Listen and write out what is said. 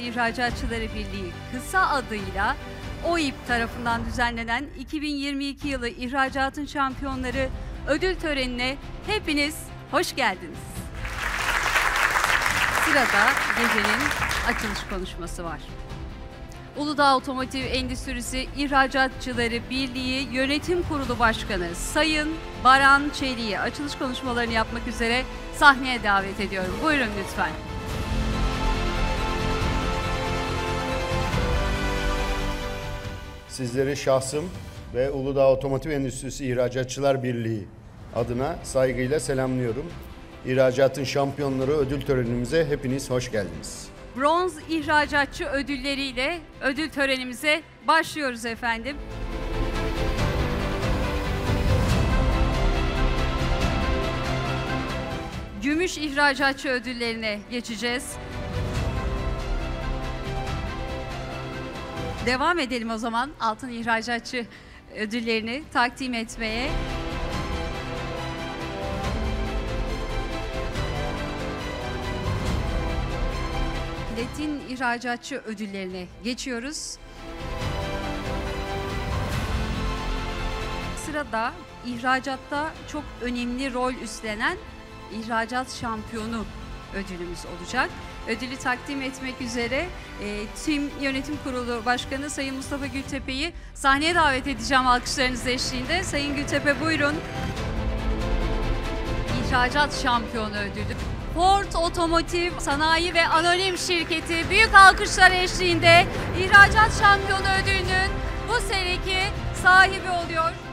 İhracatçıları Birliği kısa adıyla OİP tarafından düzenlenen 2022 yılı İhracatın Şampiyonları ödül törenine hepiniz hoş geldiniz. Sırada gecenin açılış konuşması var. Uludağ Otomotiv Endüstrisi İhracatçıları Birliği Yönetim Kurulu Başkanı Sayın Baran Çelik'i açılış konuşmalarını yapmak üzere sahneye davet ediyorum. Buyurun lütfen. Sizleri şahsım ve Uludağ Otomotiv Endüstrisi İhracatçılar Birliği adına saygıyla selamlıyorum. İhracatın şampiyonları ödül törenimize hepiniz hoş geldiniz. Bronz ihracatçı ödülleriyle ödül törenimize başlıyoruz efendim. Gümüş ihracatçı ödüllerine geçeceğiz. Devam edelim o zaman altın ihracatçı ödüllerini takdim etmeye. Platin ihracatçı ödüllerine geçiyoruz. Sırada ihracatta çok önemli rol üstlenen ihracat şampiyonu ödülümüz olacak. Ödülü takdim etmek üzere e, TİM Yönetim Kurulu Başkanı Sayın Mustafa Gültepe'yi sahneye davet edeceğim alkışlarınız eşliğinde. Sayın Gültepe buyurun. İhracat şampiyonu ödülü. Ford Otomotiv Sanayi ve Anonim Şirketi büyük alkışlar eşliğinde ihracat şampiyonu ödülünün bu seneki sahibi oluyor.